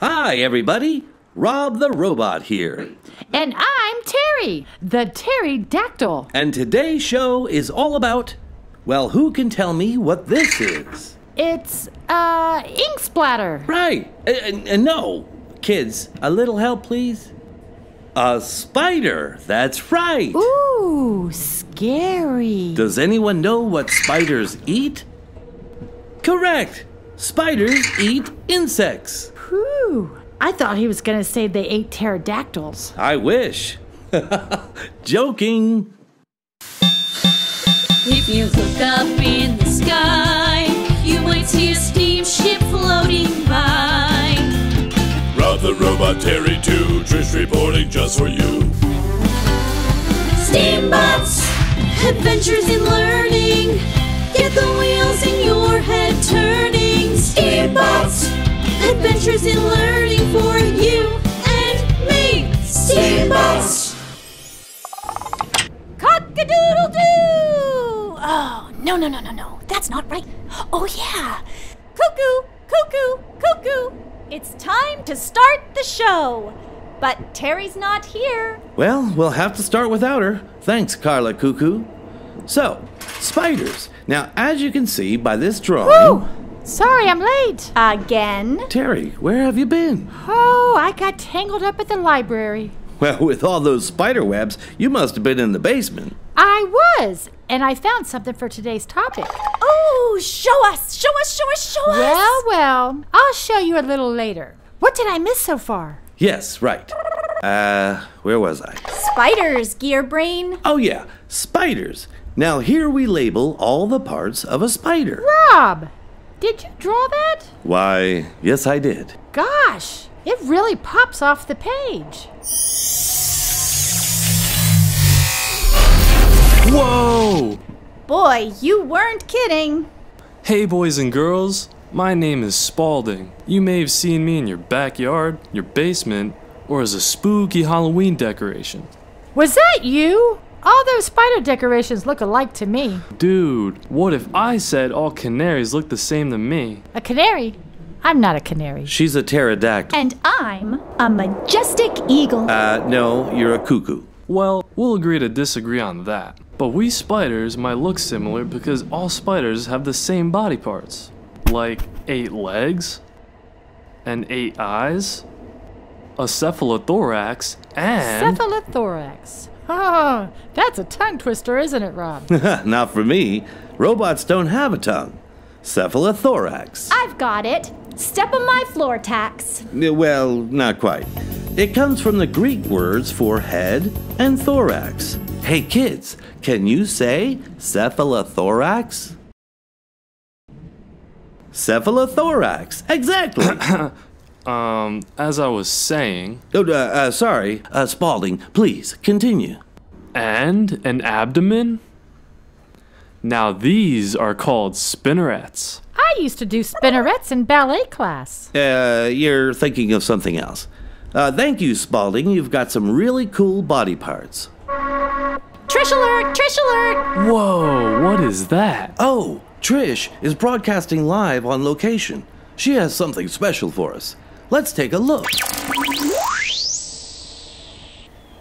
Hi, everybody. Rob the Robot here. And I'm Terry, the pterodactyl. And today's show is all about. Well, who can tell me what this is? It's, uh, ink splatter. Right. Uh, no. Kids, a little help, please. A spider. That's right. Ooh, scary. Does anyone know what spiders eat? Correct. Spiders eat insects. Whew. I thought he was going to say they ate pterodactyls. I wish. Joking. If you look up in the sky, you might see a steamship floating by. Rob the Robot Terry 2, Trish reporting just for you. Steambots, adventures in learning. Get the wheels in your head turning. Steambots, adventures in learning for you and me. Steambots. Cock-a-doodle doo! Oh, no, no, no, no, no. That's not right. Oh, yeah. Cuckoo, cuckoo, cuckoo. It's time to start the show. But Terry's not here. Well, we'll have to start without her. Thanks, Carla Cuckoo. So, spiders. Now, as you can see by this drawing. Whew. Sorry, I'm late. Again? Terry, where have you been? Oh, I got tangled up at the library. Well, with all those spider webs, you must have been in the basement. I was, and I found something for today's topic. Oh, show us, show us, show us, show us. Well, well, I'll show you a little later. What did I miss so far? Yes, right. Uh, where was I? Spiders, gear brain. Oh, yeah, spiders. Now, here we label all the parts of a spider. Rob, did you draw that? Why, yes, I did. Gosh, it really pops off the page. Whoa! Boy, you weren't kidding. Hey, boys and girls. My name is Spalding. You may have seen me in your backyard, your basement, or as a spooky Halloween decoration. Was that you? All those spider decorations look alike to me. Dude, what if I said all canaries look the same to me? A canary? I'm not a canary. She's a pterodactyl. And I'm a majestic eagle. Uh, no, you're a cuckoo. Well, we'll agree to disagree on that. But we spiders might look similar because all spiders have the same body parts. Like eight legs, and eight eyes, a cephalothorax, and. Cephalothorax. Oh, that's a tongue twister, isn't it, Rob? Not for me. Robots don't have a tongue. Cephalothorax. I've got it. Step on my floor tax. Well, not quite. It comes from the Greek words for head and thorax. Hey kids, can you say cephalothorax? Cephalothorax, exactly. Um, as I was saying, oh, uh, uh, sorry, uh, Spalding, please continue. and an abdomen? Now these are called spinnerets. I used to do spinnerets in ballet class. Uh, you're thinking of something else. Uh, thank you, Spalding. You've got some really cool body parts. Trish alert, Trish alert. Whoa, what is that? Oh, Trish is broadcasting live on location. She has something special for us. Let's take a look.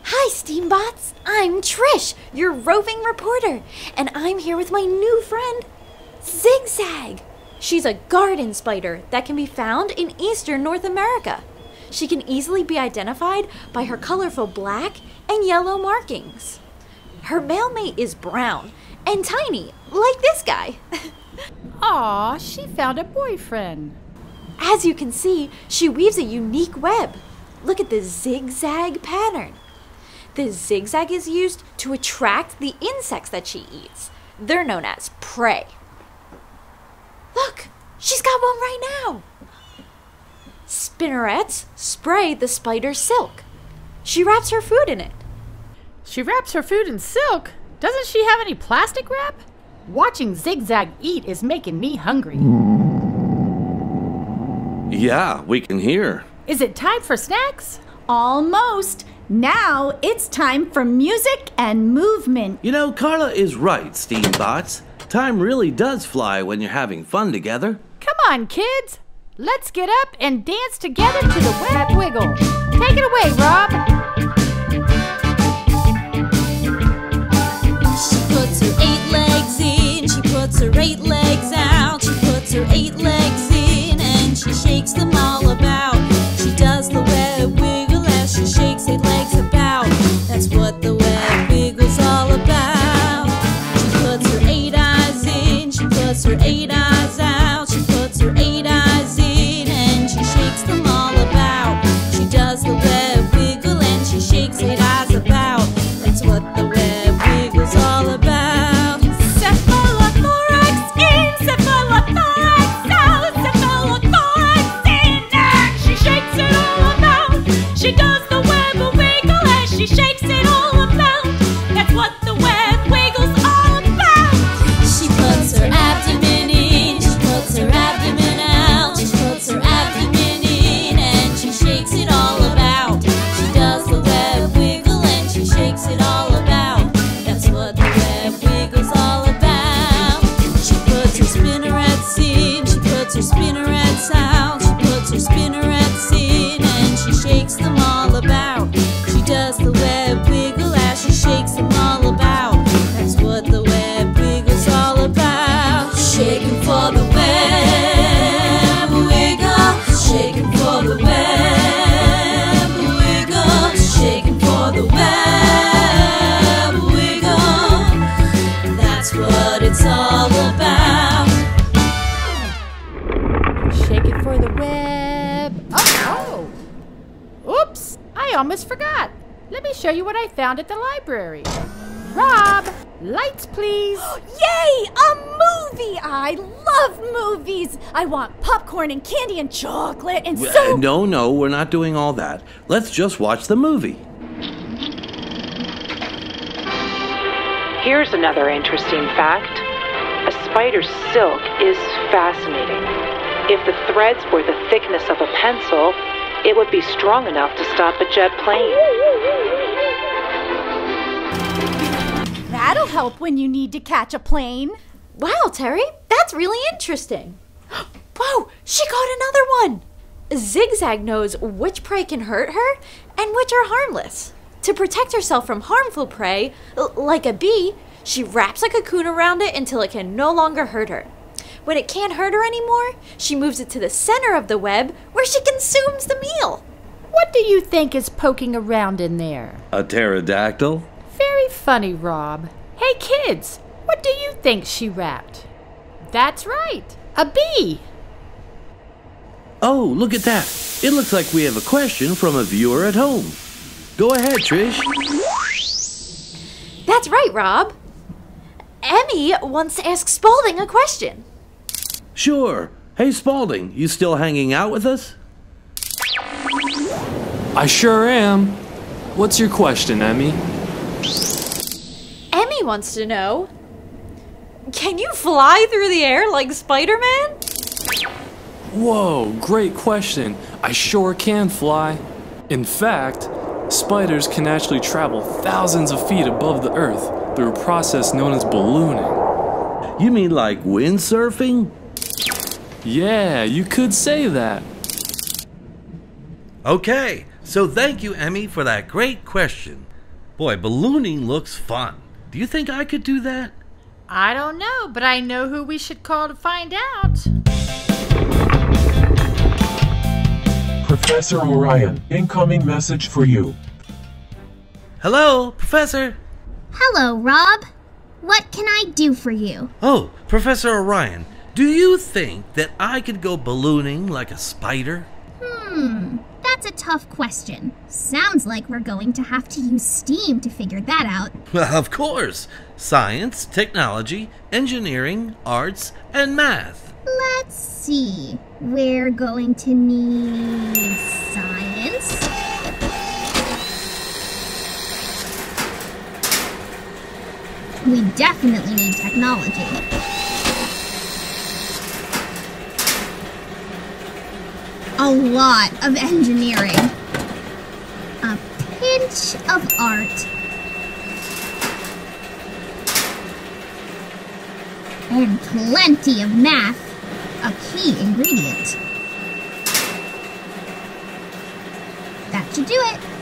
Hi, Steambots. I'm Trish, your roving reporter, and I'm here with my new friend, Zigzag. She's a garden spider that can be found in eastern North America. She can easily be identified by her colorful black and yellow markings. Her male mate is brown and tiny, like this guy. Aw, she found a boyfriend. As you can see, she weaves a unique web. Look at the zigzag pattern. The zigzag is used to attract the insects that she eats. They're known as prey. Look, she's got one right now. Spinnerets spray the spider silk. She wraps her food in it. She wraps her food in silk. Doesn't she have any plastic wrap? Watching Zigzag eat is making me hungry. Yeah, we can hear. Is it time for snacks? Almost. Now it's time for music and movement. You know, Carla is right, Steambots. Time really does fly when you're having fun together. Come on, kids. Let's get up and dance together to the web wiggle. Take it away, Rob. Out, she puts almost forgot. Let me show you what I found at the library. Rob, lights please. Yay! A movie! I love movies! I want popcorn and candy and chocolate and Uh, so. no, no, we're not doing all that. Let's just watch the movie. Here's another interesting fact a spider's silk is fascinating. If the threads were the thickness of a pencil, it would be strong enough to stop a jet plane. That'll help when you need to catch a plane. Wow, Terry, that's really interesting. Whoa, she got another one! Zigzag knows which prey can hurt her and which are harmless. To protect herself from harmful prey, like a bee, she wraps a cocoon around it until it can no longer hurt her. When it can't hurt her anymore, she moves it to the center of the web where she consumes the meal. What do you think is poking around in there? A pterodactyl? Very funny, Rob. Hey kids, what do you think she wrapped? That's right, a bee. Oh, look at that. It looks like we have a question from a viewer at home. Go ahead, Trish. That's right, Rob. Emmy wants to ask Spalding a question. Sure. Hey, Spalding, you still hanging out with us? I sure am. What's your question, Emmy? Emmy wants to know Can you fly through the air like Spider Man? Whoa, great question. I sure can fly. In fact, spiders can actually travel thousands of feet above the earth through a process known as ballooning. You mean like windsurfing? Yeah, you could say that. Okay, so thank you, Emmy, for that great question. Boy, ballooning looks fun. Do you think I could do that? I don't know, but I know who we should call to find out. Professor Orion, incoming message for you. Hello, Professor. Hello, Rob. What can I do for you? Oh, Professor Orion, do you think that I could go ballooning like a spider? Hmm, that's a tough question. Sounds like we're going to have to use steam to figure that out. Well, of course. Science, technology, engineering, arts, and math. Let's see. We're going to need science. We definitely need technology. a lot of engineering, a pinch of art, and plenty of math, a key ingredient. That should do it.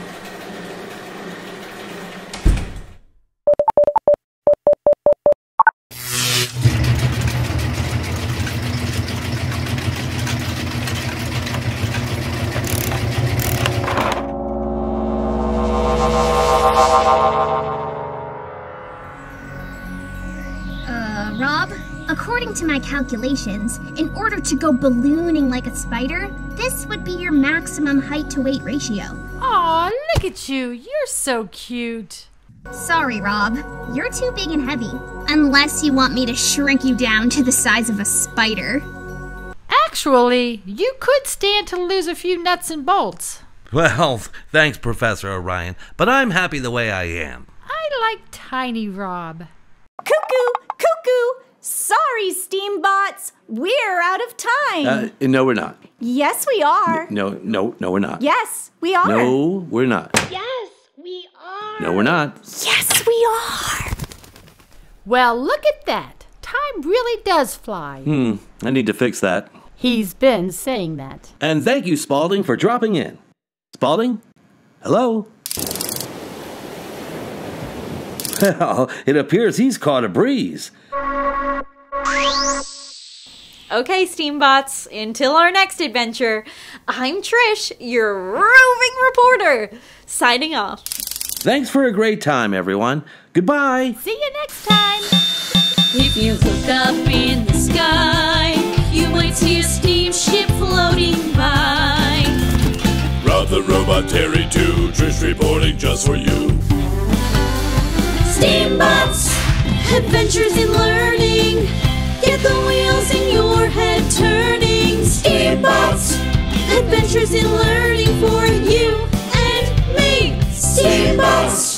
My calculations, in order to go ballooning like a spider, this would be your maximum height to weight ratio. Aw, look at you. You're so cute. Sorry, Rob. You're too big and heavy. Unless you want me to shrink you down to the size of a spider. Actually, you could stand to lose a few nuts and bolts. Well, thanks, Professor Orion, but I'm happy the way I am. I like Tiny Rob. Cuckoo! Cuckoo! Sorry, Steambots. We're out of time. Uh, no, we're not. yes, we are. No, no, no, we're not. Yes, we are. No, we're not. Yes, we are. No, we're not. Yes, we are. Well, look at that. Time really does fly. Hmm, I need to fix that. He's been saying that. And thank you, Spalding, for dropping in. Spalding? Hello? Well, it appears he's caught a breeze. Okay, Steambots, until our next adventure, I'm Trish, your roving reporter, signing off. Thanks for a great time, everyone. Goodbye. See you next time. If you look up in the sky, you might see a steamship floating by. Rob the Robot Terry 2, Trish reporting just for you. Steambots, adventures in learning. Get the wheels in your head turning. Steambots, adventures in learning for you and me. Steambots.